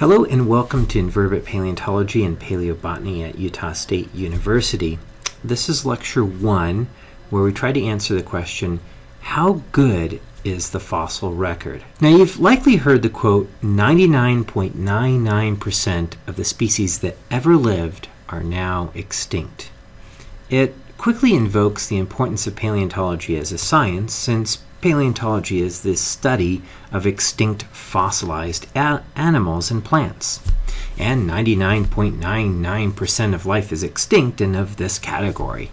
Hello and welcome to Invertebrate Paleontology and Paleobotany at Utah State University. This is lecture one where we try to answer the question How good is the fossil record? Now, you've likely heard the quote 99.99% of the species that ever lived are now extinct. It quickly invokes the importance of paleontology as a science since Paleontology is the study of extinct fossilized a- animals and plants. And 99.99% of life is extinct and of this category.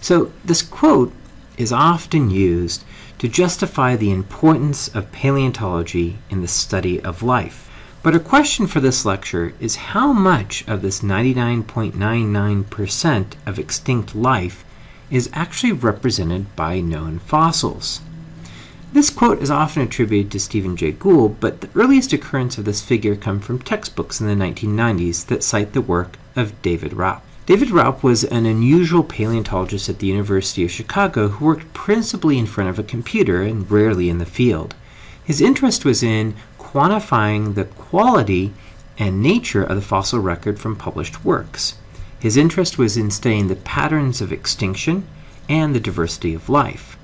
So, this quote is often used to justify the importance of paleontology in the study of life. But a question for this lecture is how much of this 99.99% of extinct life is actually represented by known fossils? This quote is often attributed to Stephen Jay Gould, but the earliest occurrence of this figure come from textbooks in the 1990s that cite the work of David Raup. David Raup was an unusual paleontologist at the University of Chicago who worked principally in front of a computer and rarely in the field. His interest was in quantifying the quality and nature of the fossil record from published works. His interest was in studying the patterns of extinction and the diversity of life.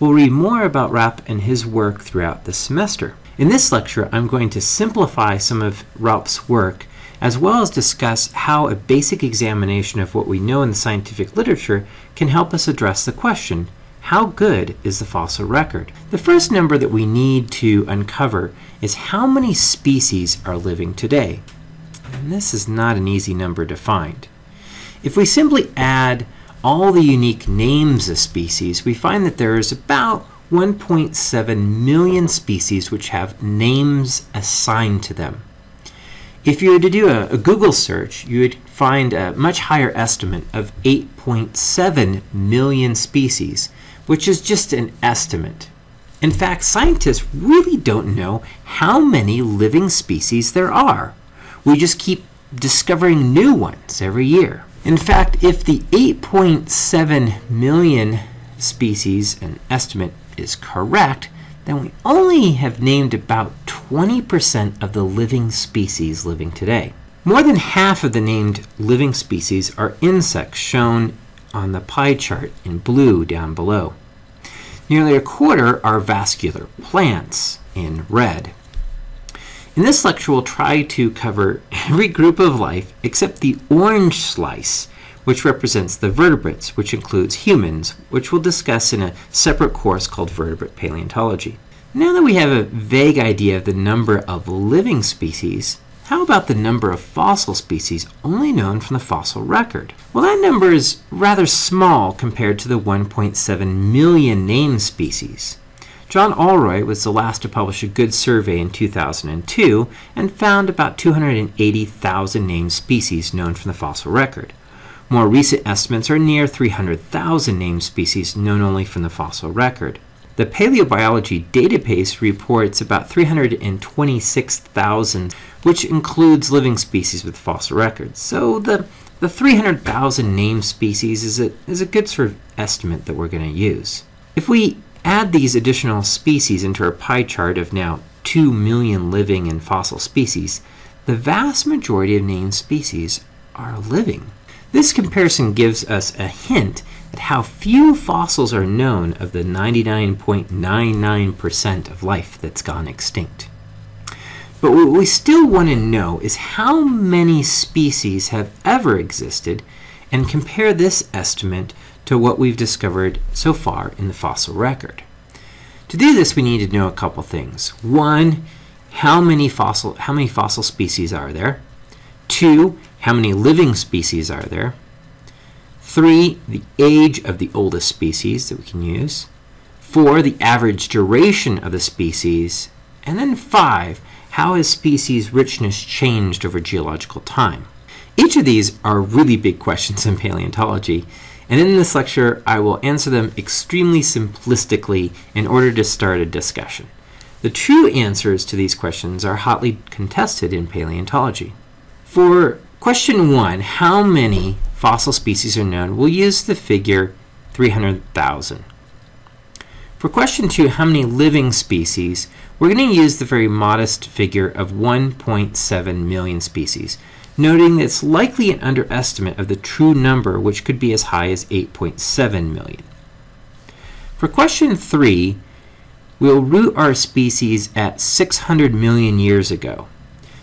We'll read more about Raup and his work throughout the semester. In this lecture, I'm going to simplify some of Raup's work as well as discuss how a basic examination of what we know in the scientific literature can help us address the question how good is the fossil record? The first number that we need to uncover is how many species are living today. And this is not an easy number to find. If we simply add all the unique names of species, we find that there is about 1.7 million species which have names assigned to them. If you were to do a, a, Google search, you would find a much higher estimate of 8.7 million species, which is just an estimate. In fact, scientists really don't know how many living species there are. We just keep discovering new ones every year. In fact, if the 8.7 million species and estimate is correct, then we only have named about 20% of the living species living today. More than half of the named living species are insects shown on the pie chart in blue down below. Nearly a quarter are vascular plants in red. In this lecture, we'll try to cover every group of life except the orange slice, which represents the vertebrates, which includes humans, which we'll discuss in a separate course called Vertebrate Paleontology. Now that we have a vague idea of the number of living species, how about the number of fossil species only known from the fossil record? Well, that number is rather small compared to the 1.7 million named species. John Alroy was the last to publish a good survey in 2002 and found about 280,000 named species known from the fossil record. More recent estimates are near 300,000 named species known only from the fossil record. The Paleobiology database reports about 326,000, which includes living species with fossil records. So the, the 300,000 named species is a, is a good sort of estimate that we're going to use. If we Add these additional species into our pie chart of now 2 million living and fossil species, the vast majority of named species are living. This comparison gives us a hint at how few fossils are known of the 99.99% of life that's gone extinct. But what we still want to know is how many species have ever existed and compare this estimate to what we've discovered so far in the fossil record. To do this, we need to know a couple things. One, how many fossil how many fossil species are there? Two, how many living species are there? Three, the age of the oldest species that we can use. Four, the average duration of the species. And then five, how has species richness changed over geological time? Each of these are really big questions in paleontology, and in this lecture I will answer them extremely simplistically in order to start a discussion. The true answers to these questions are hotly contested in paleontology. For question one, how many fossil species are known, we'll use the figure 300,000. For question two, how many living species, we're going to use the very modest figure of 1.7 million species, noting that it's likely an underestimate of the true number, which could be as high as 8.7 million. For question 3, we'll root our species at 600 million years ago.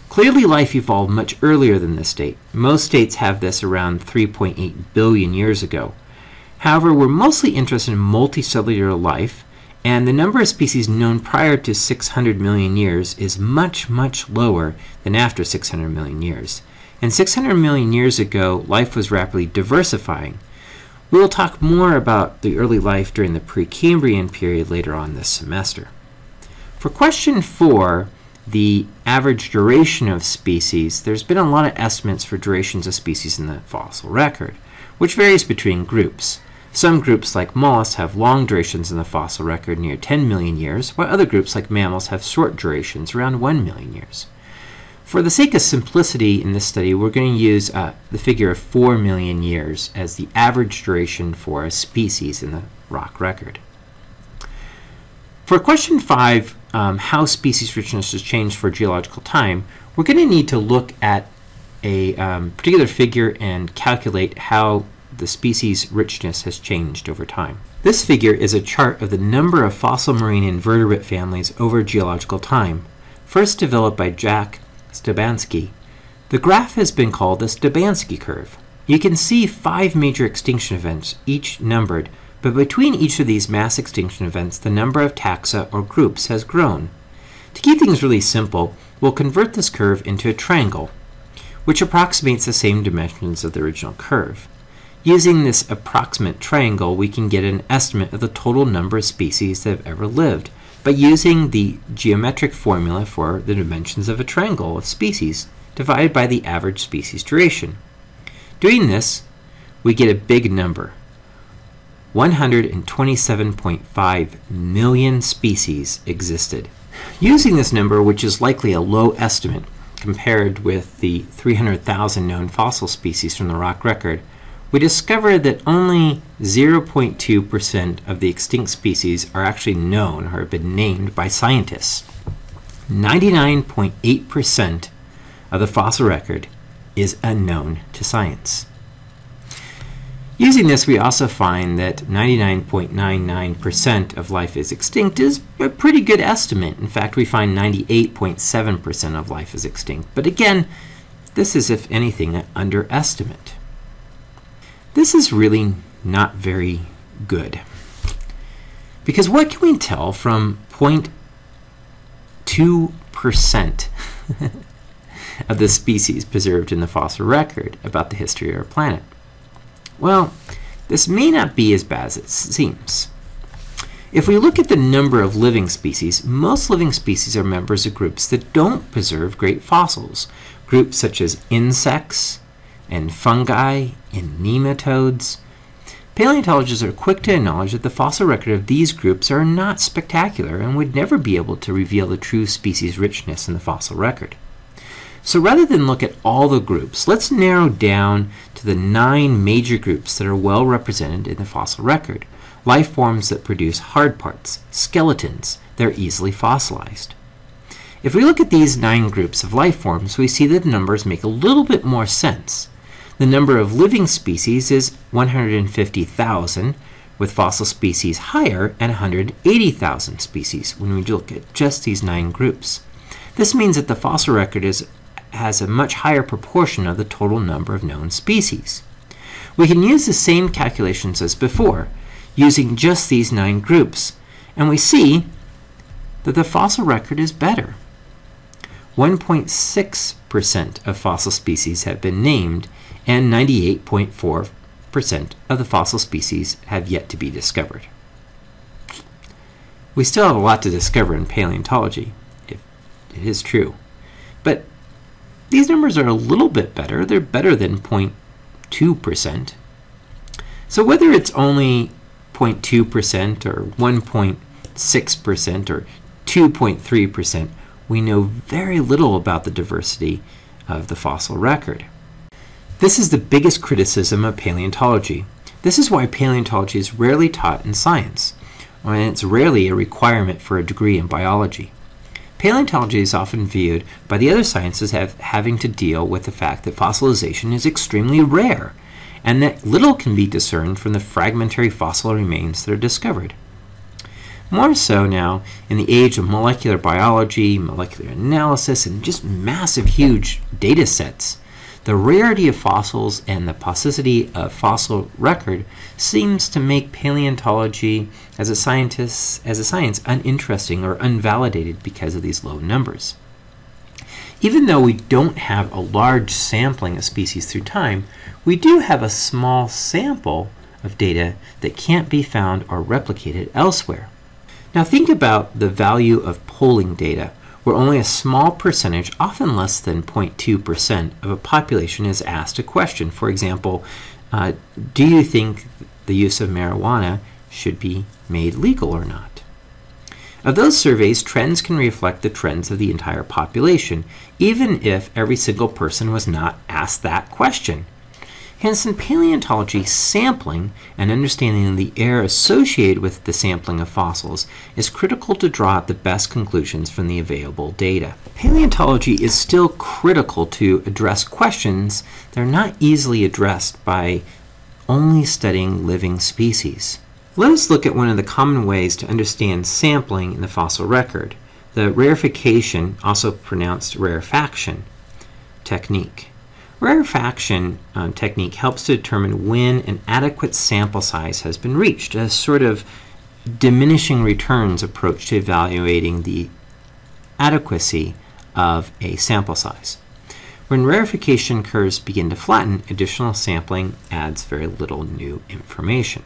Clearly, life evolved much earlier than this date. Most states have this around 3.8 billion years ago. However, we're mostly interested in multicellular life, and the number of species known prior to 600 million years is much, much lower than after 600 million years. And 600 million years ago, life was rapidly diversifying. We will talk more about the early life during the Precambrian period later on this semester. For question 4, the average duration of species, there's been a lot of estimates for durations of species in the fossil record, which varies between groups. Some groups, like mollusks, have long durations in the fossil record near 10 million years, while other groups, like mammals, have short durations around 1 million years. For the sake of simplicity in this study, we're going to use uh, the figure of 4 million years as the average duration for a species in the rock record. For question 5, um, how species richness has changed for geological time, we're going to need to look at a um, particular figure and calculate how the species richness has changed over time. This figure is a chart of the number of fossil marine invertebrate families over geological time, first developed by Jack Sepkoski. The graph has been called the Sepkoski curve. You can see five major extinction events, each numbered, but between each of these mass extinction events, the number of taxa or groups has grown. To keep things really simple, we'll convert this curve into a triangle, which approximates the same dimensions of the original curve. Using this approximate triangle, we can get an estimate of the total number of species that have ever lived by using the geometric formula for the dimensions of a triangle of species divided by the average species duration. Doing this, we get a big number, 127.5 million species existed. Using this number, which is likely a low estimate compared with the 300,000 known fossil species from the rock record, we discovered that only 0.2% of the extinct species are actually known or have been named by scientists. 99.8% of the fossil record is unknown to science. Using this, we also find that 99.99% of life is extinct is a pretty good estimate. In fact, we find 98.7% of life is extinct. But again, this is, if anything, an underestimate. This is really not very good. Because what can we tell from 0.2% of the species preserved in the fossil record about the history of our planet? Well, this may not be as bad as it seems. If we look at the number of living species, most living species are members of groups that don't preserve great fossils. Groups such as insects and fungi and nematodes. Paleontologists are quick to acknowledge that the fossil record of these groups are not spectacular and would never be able to reveal the true species richness in the fossil record. So rather than look at all the groups, let's narrow down to the nine major groups that are well represented in the fossil record. Life forms that produce hard parts, skeletons, they're easily fossilized. If we look at these nine groups of life forms, we see that the numbers make a little bit more sense. The number of living species is 150,000, with fossil species higher at 180,000 species when we look at just these nine groups. This means that the fossil record is has a much higher proportion of the total number of known species. We can use the same calculations as before, using just these nine groups, and we see that the fossil record is better. 1.6% of fossil species have been named, and 98.4% of the fossil species have yet to be discovered. We still have a lot to discover in paleontology, if it is true. But these numbers are a little bit better. They're better than 0.2%. So whether it's only 0.2% or 1.6% or 2.3%, we know very little about the diversity of the fossil record. This is the biggest criticism of paleontology. This is why paleontology is rarely taught in science, and it's rarely a requirement for a degree in biology. Paleontology is often viewed by the other sciences as having to deal with the fact that fossilization is extremely rare and that little can be discerned from the fragmentary fossil remains that are discovered. More so now in the age of molecular biology, molecular analysis, and just massive, huge data sets. The rarity of fossils and the paucity of fossil record seems to make paleontology as a scientist as a science uninteresting or unvalidated because of these low numbers. Even though we don't have a large sampling of species through time, we do have a small sample of data that can't be found or replicated elsewhere. Now think about the value of polling data, where only a small percentage, often less than 0.2% of a population is asked a question. For example, uh, do you think the use of marijuana should be made legal or not? Of those surveys, trends can reflect the trends of the entire population, even if every single person was not asked that question. Hence, in paleontology, sampling and understanding the error associated with the sampling of fossils is critical to draw out the best conclusions from the available data. Paleontology is still critical to address questions that are not easily addressed by only studying living species. Let us look at one of the common ways to understand sampling in the fossil record, the rarefication, also pronounced rarefaction, technique. Rarefaction um, technique helps to determine when an adequate sample size has been reached, a sort of diminishing returns approach to evaluating the adequacy of a sample size. When rarefication curves begin to flatten, additional sampling adds very little new information.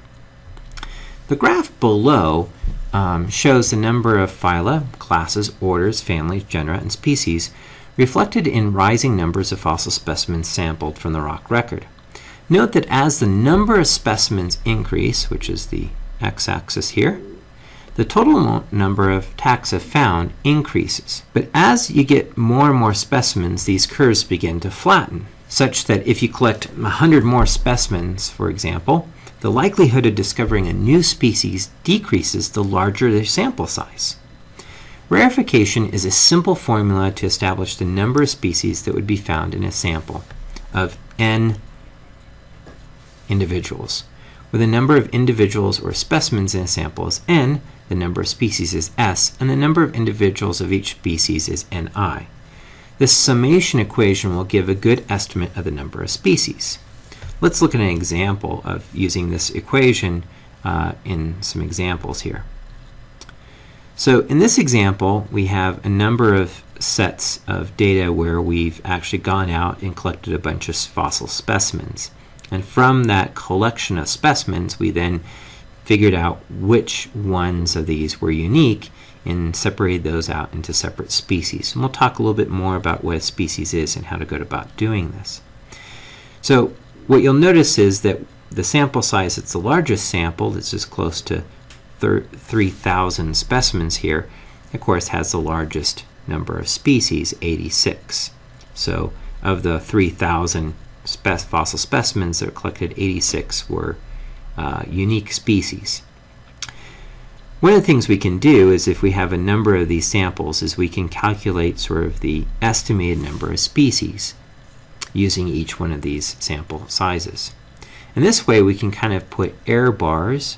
The graph below um, shows the number of phyla, classes, orders, families, genera, and species reflected in rising numbers of fossil specimens sampled from the rock record. Note that as the number of specimens increase, which is the x-axis here, the total number of taxa found increases. But as you get more and more specimens, these curves begin to flatten, such that if you collect 100 more specimens, for example, the likelihood of discovering a new species decreases the larger the sample size. Rarefication is a simple formula to establish the number of species that would be found in a sample of n individuals, where the number of individuals or specimens in a sample is n, the number of species is s, and the number of individuals of each species is ni. This summation equation will give a good estimate of the number of species. Let's look at an example of using this equation uh, in some examples here. So in this example, we have a number of sets of data where we've actually gone out and collected a bunch of fossil specimens. And from that collection of specimens, we then figured out which ones of these were unique and separated those out into separate species. And we'll talk a little bit more about what a species is and how to go about doing this. So what you'll notice is that the sample size, it's the largest sample, this is close to 3,000 specimens here, of course, has the largest number of species, 86. So of the 3,000 spe fossil specimens that were collected, 86 were uh, unique species. One of the things we can do is if we have a number of these samples is we can calculate sort of the estimated number of species using each one of these sample sizes. And this way we can kind of put error bars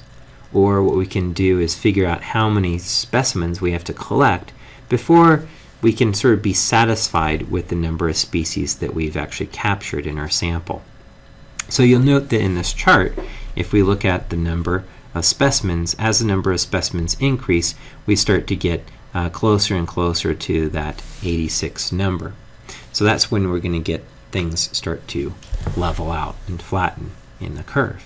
or what we can do is figure out how many specimens we have to collect before we can sort of be satisfied with the number of species that we've actually captured in our sample. So you'll note that in this chart, if we look at the number of specimens, as the number of specimens increase, we start to get uh, closer and closer to that 86 number. So that's when we're going to get things start to level out and flatten in the curve.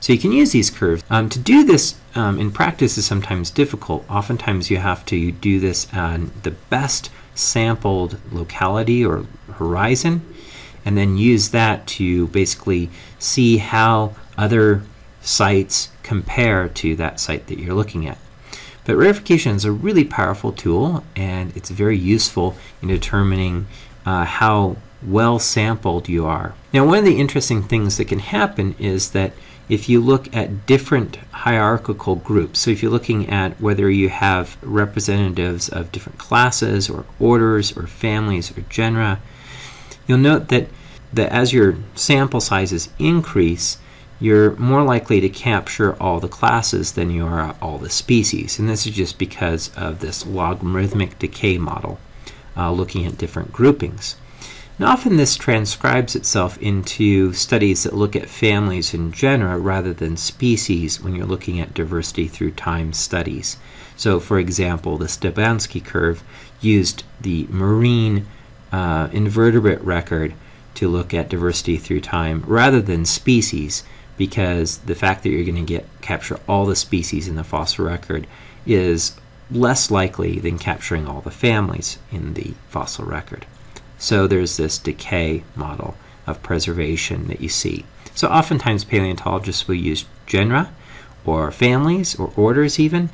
So you can use these curves. Um, to do this um, in practice is sometimes difficult. Oftentimes you have to do this on the best sampled locality or horizon and then use that to basically see how other sites compare to that site that you're looking at. But rarefication is a really powerful tool and it's very useful in determining uh, how well sampled you are. Now one of the interesting things that can happen is that if you look at different hierarchical groups, so if you're looking at whether you have representatives of different classes or orders or families or genera, you'll note that, that as your sample sizes increase, you're more likely to capture all the classes than you are all the species. And this is just because of this logarithmic decay model, uh, looking at different groupings. And often this transcribes itself into studies that look at families and genera rather than species when you're looking at diversity through time studies. So, for example, the Sepkoski curve used the marine uh, invertebrate record to look at diversity through time rather than species because the fact that you're going to get capture all the species in the fossil record is less likely than capturing all the families in the fossil record. So there's this decay model of preservation that you see. So oftentimes paleontologists will use genera or families or orders even,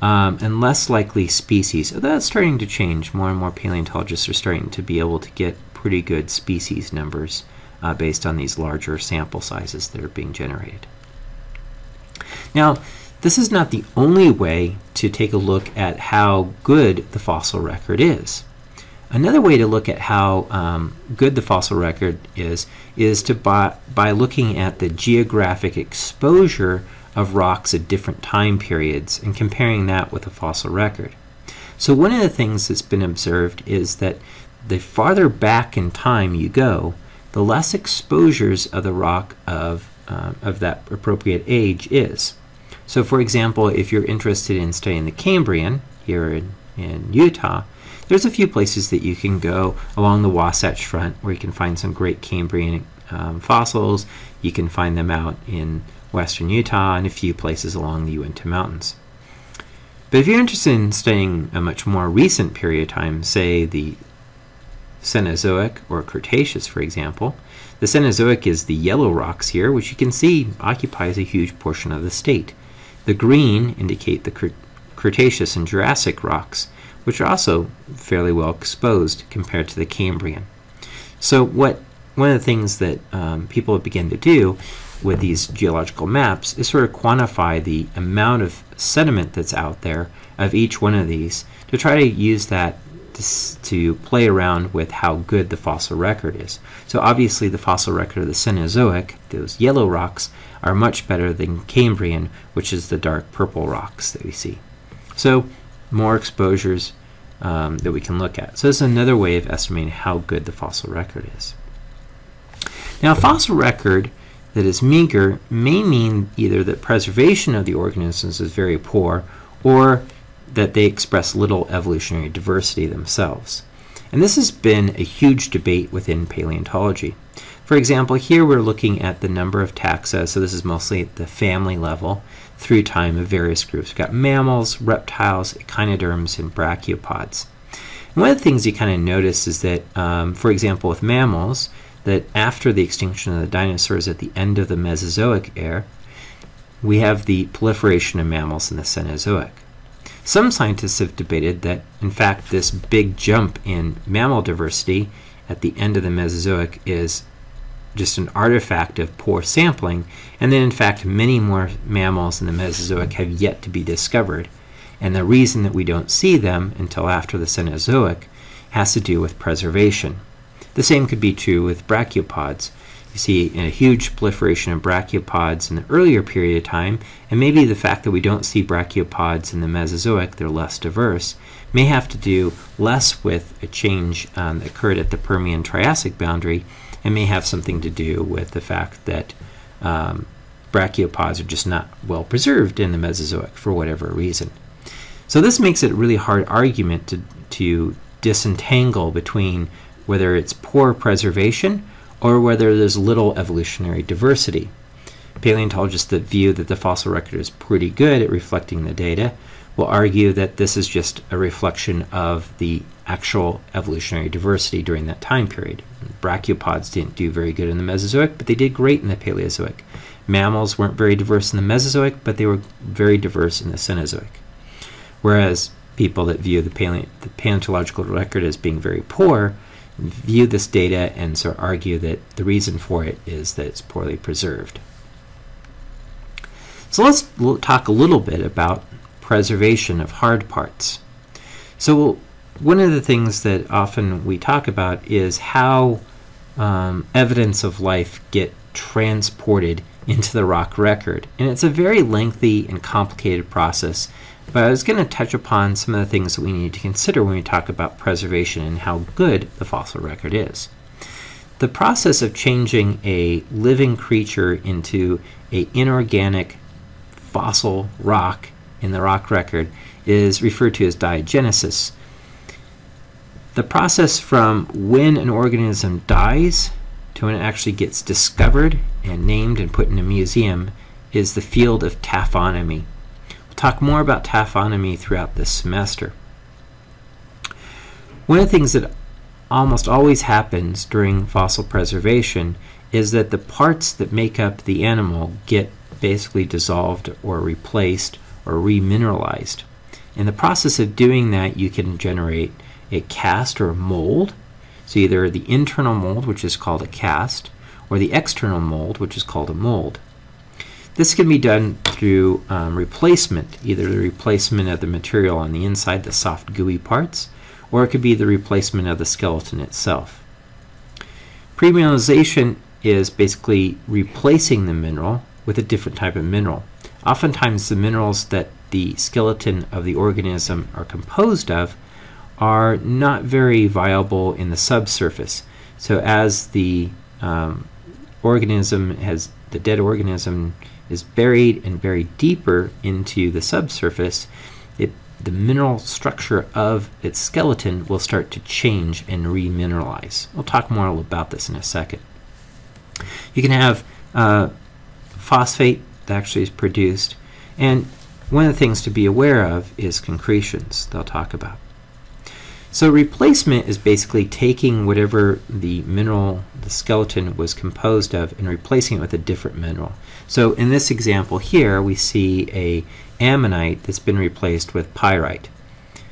um, and less likely species. So that's starting to change. More and more paleontologists are starting to be able to get pretty good species numbers uh, based on these larger sample sizes that are being generated. Now, this is not the only way to take a look at how good the fossil record is. Another way to look at how um, good the fossil record is is to by, by looking at the geographic exposure of rocks at different time periods and comparing that with a fossil record. So one of the things that's been observed is that the farther back in time you go, the less exposures of the rock of, uh, of that appropriate age is. So for example, if you're interested in studying the Cambrian here in, in Utah, there's a few places that you can go along the Wasatch Front where you can find some great Cambrian um, fossils. You can find them out in western Utah and a few places along the Uinta Mountains. But if you're interested in studying a much more recent period of time, say the Cenozoic or Cretaceous, for example, the Cenozoic is the yellow rocks here, which you can see occupies a huge portion of the state. The green indicate the Cretaceous and Jurassic rocks, which are also fairly well exposed compared to the Cambrian. So what one of the things that um, people begin to do with these geological maps is sort of quantify the amount of sediment that's out there of each one of these to try to use that to, to play around with how good the fossil record is. So obviously the fossil record of the Cenozoic, those yellow rocks, are much better than Cambrian, which is the dark purple rocks that we see. So more exposures um, that we can look at. So this is another way of estimating how good the fossil record is. Now, a fossil record that is meager may mean either that preservation of the organisms is very poor or that they express little evolutionary diversity themselves. And this has been a huge debate within paleontology. For example, here we're looking at the number of taxa, so this is mostly at the family level, through time of various groups. We've got mammals, reptiles, echinoderms, and brachiopods. And one of the things you kind of notice is that, um, for example, with mammals, that after the extinction of the dinosaurs at the end of the Mesozoic era, we have the proliferation of mammals in the Cenozoic. Some scientists have debated that, in fact, this big jump in mammal diversity at the end of the Mesozoic is just an artifact of poor sampling, and then in fact many more mammals in the Mesozoic have yet to be discovered. And the reason that we don't see them until after the Cenozoic has to do with preservation. The same could be true with brachiopods. You see a huge proliferation of brachiopods in the earlier period of time, and maybe the fact that we don't see brachiopods in the Mesozoic, they're less diverse, may have to do less with a change um, that occurred at the Permian Triassic boundary and may have something to do with the fact that um, brachiopods are just not well preserved in the Mesozoic for whatever reason. So this makes it a really hard argument to, to disentangle between whether it's poor preservation or whether there's little evolutionary diversity. Paleontologists that view that the fossil record is pretty good at reflecting the data will argue that this is just a reflection of the actual evolutionary diversity during that time period. Brachiopods didn't do very good in the Mesozoic, but they did great in the Paleozoic. Mammals weren't very diverse in the Mesozoic, but they were very diverse in the Cenozoic. Whereas people that view the, paleo- the paleontological record as being very poor view this data and sort of argue that the reason for it is that it's poorly preserved. So let's talk a little bit about preservation of hard parts. So one of the things that often we talk about is how um, evidence of life get transported into the rock record. And it's a very lengthy and complicated process, but I was going to touch upon some of the things that we need to consider when we talk about preservation and how good the fossil record is. The process of changing a living creature into a inorganic fossil rock in the rock record is referred to as diagenesis. The process from when an organism dies to when it actually gets discovered and named and put in a museum is the field of taphonomy. We'll talk more about taphonomy throughout this semester. One of the things that almost always happens during fossil preservation is that the parts that make up the animal get basically dissolved or replaced or remineralized. In the process of doing that, you can generate a cast or a mold. So either the internal mold, which is called a cast, or the external mold, which is called a mold. This can be done through um, replacement, either the replacement of the material on the inside, the soft gooey parts, or it could be the replacement of the skeleton itself. Permineralization is basically replacing the mineral with a different type of mineral. Oftentimes the minerals that the skeleton of the organism are composed of are not very viable in the subsurface. So as the um, organism has the dead organism is buried and buried deeper into the subsurface, it, the mineral structure of its skeleton will start to change and remineralize. We'll talk more about this in a second. You can have uh, phosphate that actually is produced, and one of the things to be aware of is concretions they'll talk about. So replacement is basically taking whatever the mineral, the skeleton was composed of and replacing it with a different mineral. So in this example here, we see a ammonite that's been replaced with pyrite.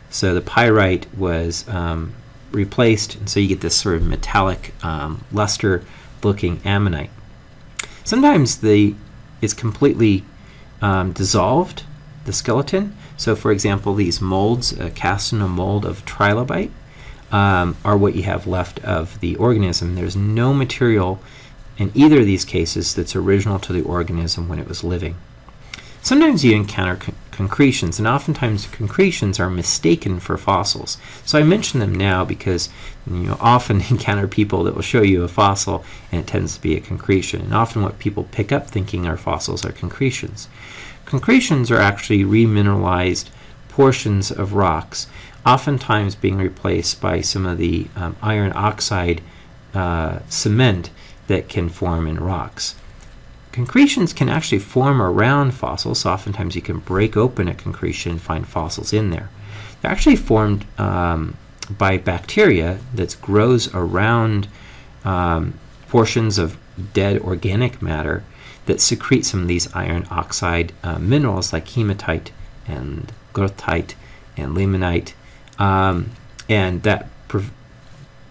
So the pyrite was um, replaced, and so you get this sort of metallic, um, luster-looking ammonite. Sometimes the it's completely um, dissolved, the skeleton, so for example, these molds, a cast in a mold of trilobite, um, are what you have left of the organism. There's no material in either of these cases that's original to the organism when it was living. Sometimes you encounter con concretions, and oftentimes concretions are mistaken for fossils. So I mention them now because you often encounter people that will show you a fossil and it tends to be a concretion. And often what people pick up thinking are fossils are concretions. Concretions are actually remineralized portions of rocks, oftentimes being replaced by some of the um, iron oxide uh, cement that can form in rocks. Concretions can actually form around fossils, oftentimes you can break open a concretion and find fossils in there. They're actually formed um, by bacteria that grows around um, portions of dead organic matter that secrete some of these iron oxide uh, minerals like hematite and goethite and limonite, um, and that pr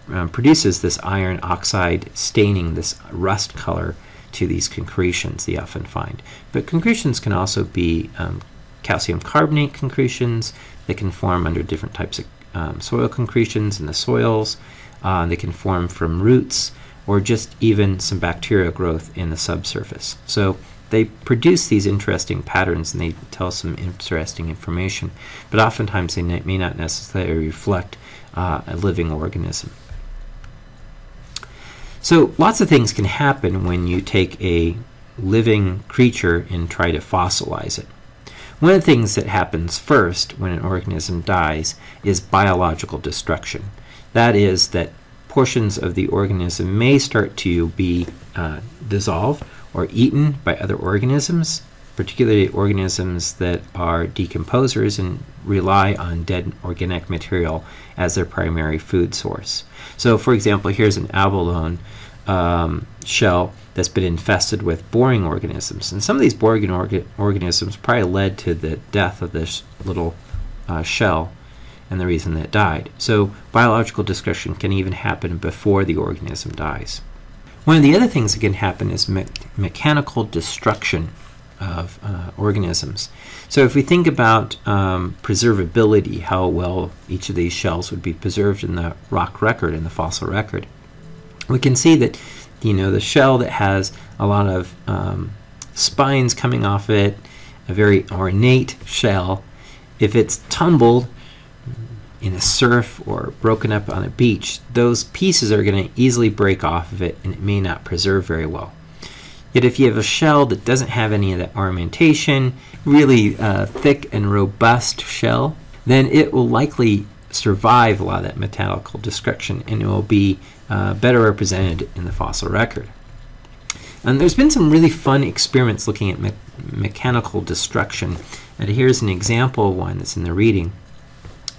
um, produces this iron oxide staining, this rust color to these concretions you often find. But concretions can also be um, calcium carbonate concretions that can form under different types of um, soil concretions in the soils. Uh, they can form from roots or just even some bacterial growth in the subsurface. So they produce these interesting patterns and they tell some interesting information, but oftentimes they may not necessarily reflect uh, a living organism. So lots of things can happen when you take a living creature and try to fossilize it. One of the things that happens first when an organism dies is biological destruction. That is that portions of the organism may start to be uh, dissolved or eaten by other organisms, particularly organisms that are decomposers and rely on dead organic material as their primary food source. So, for example, here's an abalone um, shell that's been infested with boring organisms. And some of these boring orga organisms probably led to the death of this little uh, shell and the reason that it died. So biological destruction can even happen before the organism dies. One of the other things that can happen is me mechanical destruction of uh, organisms. So if we think about um, preservability, how well each of these shells would be preserved in the rock record, in the fossil record, we can see that you know the shell that has a lot of um, spines coming off it, a very ornate shell, if it's tumbled in a surf or broken up on a beach, those pieces are going to easily break off of it and it may not preserve very well. Yet if you have a shell that doesn't have any of that ornamentation, really uh, thick and robust shell, then it will likely survive a lot of that metallical destruction and it will be uh, better represented in the fossil record. And there's been some really fun experiments looking at me mechanical destruction. And here's an example of one that's in the reading.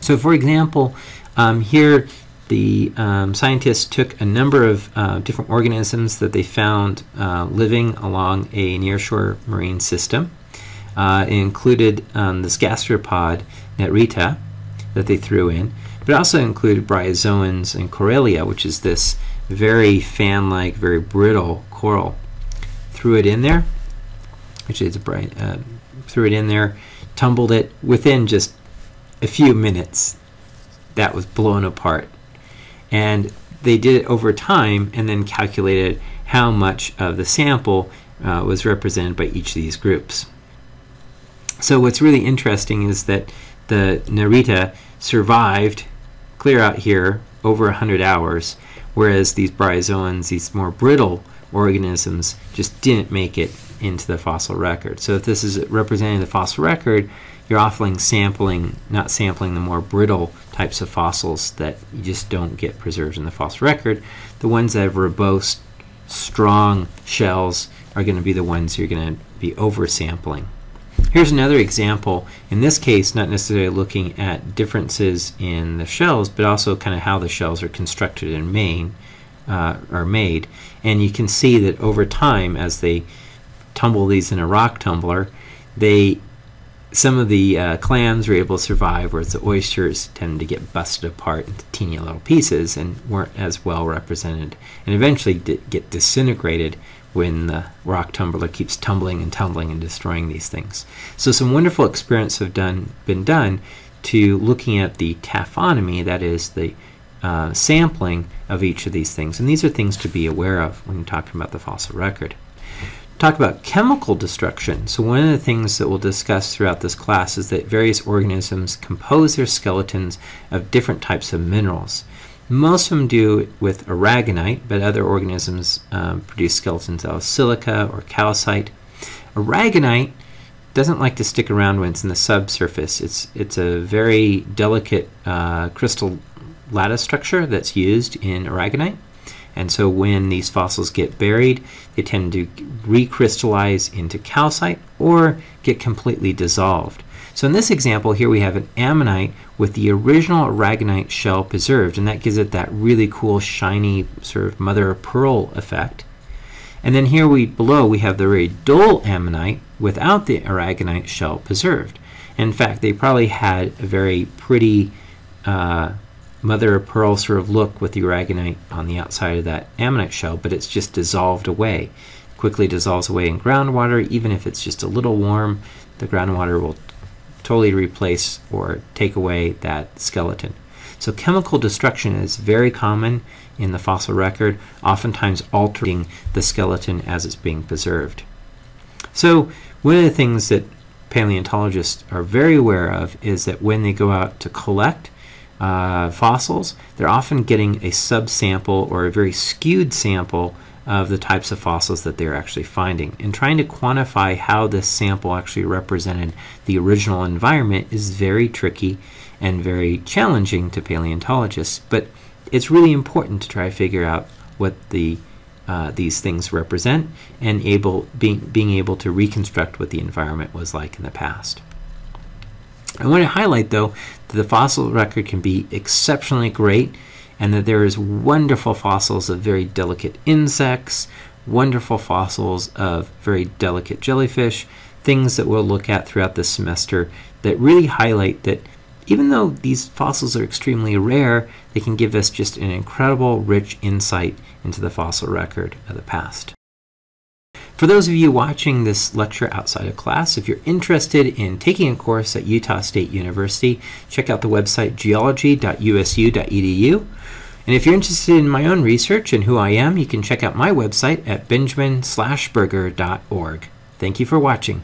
So for example, um, here the um, scientists took a number of uh, different organisms that they found uh, living along a nearshore marine system. Uh, it included um, this gastropod Nerita that they threw in, but also included bryozoans and corallia, which is this very fan-like, very brittle coral. Threw it in there, which is bright. Uh, threw it in there, tumbled it within just a few minutes, that was blown apart. And they did it over time and then calculated how much of the sample uh, was represented by each of these groups. So what's really interesting is that the Nerita survived clear out here over 100 hours, whereas these bryozoans, these more brittle organisms, just didn't make it into the fossil record. So if this is representing the fossil record, you're offering sampling, not sampling the more brittle types of fossils that you just don't get preserved in the fossil record. The ones that have robust, strong shells are going to be the ones you're going to be oversampling. Here's another example. In this case, not necessarily looking at differences in the shells, but also kind of how the shells are constructed and made. Uh, are made, and you can see that over time, as they tumble these in a rock tumbler, they some of the uh, clams were able to survive, whereas the oysters tended to get busted apart into teeny little pieces and weren't as well represented, and eventually get disintegrated when the rock tumbler keeps tumbling and tumbling and destroying these things. So some wonderful experiments have done been done to looking at the taphonomy, that is the uh, sampling of each of these things, and these are things to be aware of when you're talking about the fossil record talk about chemical destruction. So one of the things that we'll discuss throughout this class is that various organisms compose their skeletons of different types of minerals. Most of them do with aragonite, but other organisms um, produce skeletons out of silica or calcite. Aragonite doesn't like to stick around when it's in the subsurface. It's, it's a very delicate uh, crystal lattice structure that's used in aragonite. And so when these fossils get buried, they tend to recrystallize into calcite or get completely dissolved. So in this example here we have an ammonite with the original aragonite shell preserved and that gives it that really cool shiny sort of mother of pearl effect. And then here we below we have the very dull ammonite without the aragonite shell preserved. In fact, they probably had a very pretty uh, mother of pearl sort of look with the aragonite on the outside of that ammonite shell, but it's just dissolved away. Quickly dissolves away in groundwater, even if it's just a little warm, the groundwater will totally replace or take away that skeleton. So chemical destruction is very common in the fossil record, oftentimes altering the skeleton as it's being preserved. So one of the things that paleontologists are very aware of is that when they go out to collect uh, fossils, they're often getting a subsample or a very skewed sample of the types of fossils that they're actually finding. And trying to quantify how this sample actually represented the original environment is very tricky and very challenging to paleontologists. But it's really important to try to figure out what the uh, these things represent and able being being able to reconstruct what the environment was like in the past. I want to highlight, though, that the fossil record can be exceptionally great and that there is wonderful fossils of very delicate insects, wonderful fossils of very delicate jellyfish, things that we'll look at throughout this semester that really highlight that even though these fossils are extremely rare, they can give us just an incredible, rich insight into the fossil record of the past. For those of you watching this lecture outside of class, if you're interested in taking a course at Utah State University, check out the website geology.usu.edu. And if you're interested in my own research and who I am, you can check out my website at benjamin-burger.org. Thank you for watching.